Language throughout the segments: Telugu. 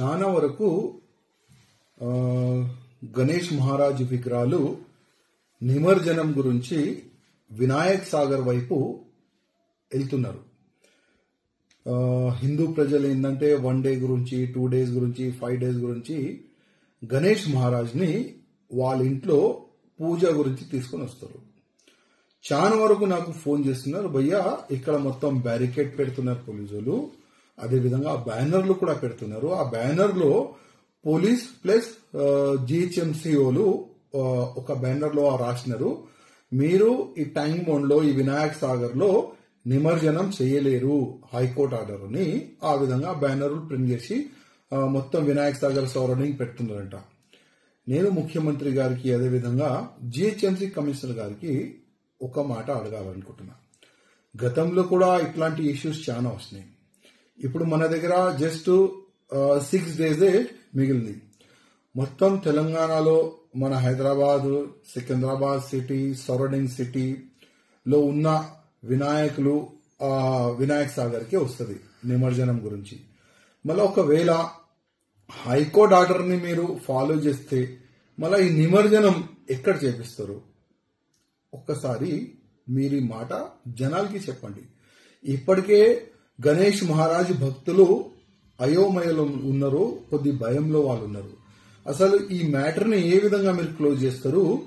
చాలా వరకు గణేష్ మహారాజ్ విగ్రహాలు నిమజ్జనం గురించి వినాయక్ సాగర్ వైపు వెళ్తున్నారు. హిందూ ప్రజలు ఏంటంటే వన్ డే గురించి టూ డేస్ గురించి ఫైవ్ డేస్ గురించి గణేష్ మహారాజ్ని వాళ్ళ ఇంట్లో పూజ గురించి తీసుకొని వస్తారు. చాలా వరకు నాకు ఫోన్ చేస్తున్నారు భయ్యా ఇక్కడ మొత్తం బ్యారికేడ్ పెడుతున్నారు పోలీసులు. అదేవిధంగా బ్యానర్లు కూడా పెడుతున్నారు. ఆ బ్యానర్లో పోలీస్ ప్లస్ జిహెచ్ఎంసీఓలు ఒక బ్యానర్లో రాసినారు. మీరు ఈ టైం బోన్లో ఈ వినాయక్ సాగర్లో నిమజ్జనం చేయలేరు హైకోర్టు ఆర్డర్ని. ఆ విధంగా బ్యానర్లు ప్రింట్ చేసి మొత్తం వినాయక సాగర్ సౌరౌండింగ్ పెడుతున్నారంట. నేను ముఖ్యమంత్రి గారికి అదేవిధంగా జిహెచ్ఎంసీ కమిషనర్ గారికి ఒక మాట అడగాలనుకుంటున్నా. గతంలో కూడా ఇట్లాంటి ఇష్యూస్ చాలా వస్తున్నాయి. ఇప్పుడు మన దగ్గర జస్ట్ సిక్స్ డేసే మిగిలింది. మొత్తం తెలంగాణలో మన హైదరాబాద్ సికింద్రాబాద్ సిటీ సరౌండింగ్ సిటీలో ఉన్న వినాయకులు వినాయక సాగర్కి వస్తుంది నిమజ్జనం గురించి. మళ్ళీ ఒకవేళ హైకోర్టు ఆర్డర్ని మీరు ఫాలో చేస్తే మళ్ళీ ఈ నిమజ్జనం ఎక్కడ చేపిస్తారు? ఒక్కసారి మీరు మాట జనాలకి చెప్పండి. ఇప్పటికే గణేష్ మహారాజ్ భక్తులు అయోమయలో ఉన్నారు కొద్ది భయంలో వాళ్ళు ఉన్నారు అసలు ఈ మ్యాటర్ని ఏ విధంగా మీరు క్లోజ్ చేస్తారు?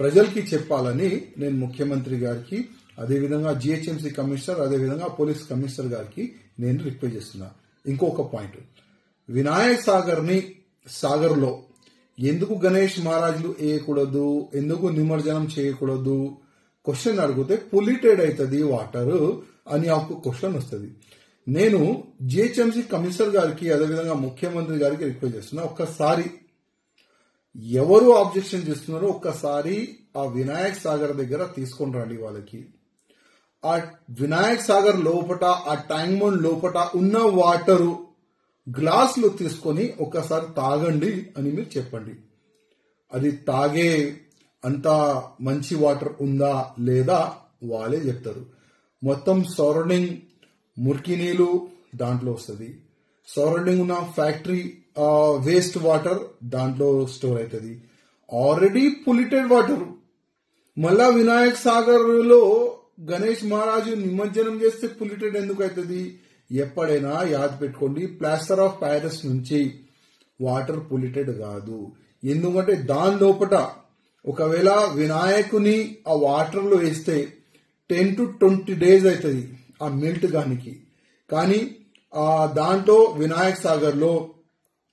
ప్రజలకి చెప్పాలని నేను ముఖ్యమంత్రి గారికి అదేవిధంగా జిహెచ్ఎంసీ కమిషనర్ అదేవిధంగా పోలీస్ కమిషనర్ గారికి నేను రిక్వెస్ట్ చేస్తున్నా. ఇంకొక పాయింట్. వినాయక్ సాగర్ని సాగర్లో ఎందుకు గణేష్ మహారాజులు వేయకూడదు? ఎందుకు నిమజ్జనం చేయకూడదు? క్వశ్చన్ అడిగితే పొల్యూటెడ్ అవుతుంది వాటర్. అని ఒక క్వశ్చన్ వస్తుంది. నేను జిహెచ్ఎంసీ కమిషనర్ గారికి అదేవిధంగా ముఖ్యమంత్రి గారికి రిక్వెస్ట్ చేస్తున్నా ఒక్కసారి ఎవరు ఆబ్జెక్షన్ చేస్తున్నారో ఒక్కసారి ఆ వినాయక్ సాగర్ దగ్గర తీసుకొని రండి వాళ్ళకి. ఆ వినాయక్ సాగర్ లోపట ఆ ట్యాంక్ బండ్ లోపట ఉన్న వాటరు గ్లాసులు తీసుకొని ఒక్కసారి తాగండి అని మీరు చెప్పండి. అది తాగే అంత మంచి వాటర్ ఉందా లేదా వాళ్ళే చెప్తారు. మొత్తం సరౌండింగ్ మురికి నీళ్ళు దాంట్లో వస్తుంది. సరౌండింగ్ ఉన్న ఫ్యాక్టరీ వేస్ట్ వాటర్ దాంట్లో స్టోర్ అవుతుంది ఆల్రెడీ పొల్యూటెడ్ వాటర్ మళ్ళా వినాయక్ సాగర్లో గణేష్ మహారాజు నిమజ్జనం చేస్తే పొల్యూటెడ్ ఎందుకు అవుతుంది ఎప్పుడైనా యాద్ పెట్టుకోండి. ప్లాస్టర్ ఆఫ్ ప్యారిస్ నుంచి వాటర్ పొల్యూటెడ్ కాదు. ఎందుకంటే దాని లోపట ఒకవేళ వినాయకుని ఆ వాటర్లో వేస్తే టెన్ టు ట్వంటీ డేస్ అవుతుంది ఆ మిల్ట్ గానికి. కానీ ఆ దాంట్లో వినాయక్ సాగర్లో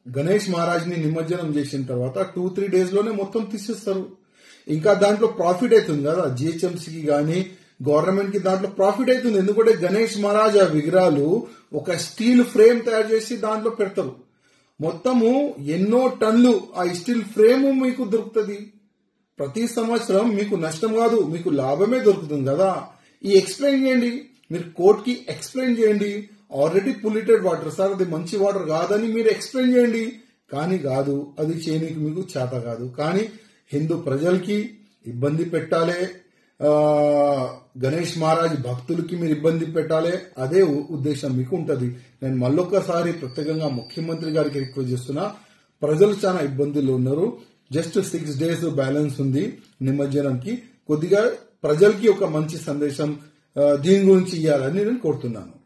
గణేష్ మహారాజ్ని నిమజ్జనం చేసిన తర్వాత టూ త్రీ డేస్లోనే మొత్తం తీసేస్తారు. ఇంకా దాంట్లో ప్రాఫిట్ అవుతుంది కదా జిహెచ్ఎంసీకి కానీ గవర్నమెంట్కి దాంట్లో ప్రాఫిట్ అవుతుంది ఎందుకంటే గణేష్ మహారాజ్ ఆ విగ్రహాలు ఒక స్టీల్ ఫ్రేమ్ తయారు చేసి దాంట్లో పెడతారు. మొత్తము ఎన్నో టన్లు ఆ స్టీల్ ఫ్రేమ్ మీకు దొరుకుతుంది. ప్రతి సంవత్సరం మీకు నష్టం కాదు మీకు లాభమే దొరుకుతుంది కదా. ఈ ఎక్స్ప్లెయిన్ చేయండి. మీరు కోర్ట్కి ఎక్స్ప్లెయిన్ చేయండి. ఆల్రెడీ పొల్యూటెడ్ వాటర్ సార్ అది మంచి వాటర్ కాదని మీరు ఎక్స్ప్లెయిన్ చేయండి. కానీ కాదు అది చేయనీకి మీకు చేత కాదు. కానీ హిందూ ప్రజలకి ఇబ్బంది పెట్టాలి. గణేష్ మహారాజ్ భక్తులకి మీరు ఇబ్బంది పెట్టాలే. అదే ఉద్దేశం మీకు ఉంటది. నేను మళ్ళొక్కసారి ప్రత్యేకంగా ముఖ్యమంత్రి గారికి రిక్వెస్ట్ చేస్తున్నా. ప్రజలు చాలా ఇబ్బందులు ఉన్నారు. జస్ట్ సిక్స్ డేస్ బ్యాలెన్స్ ఉంది నిమజ్జనంకి. కొద్దిగా ప్రజలకి ఒక మంచి సందేశం దీని గురించి ఇవ్వాలని నేను కోరుతున్నాను.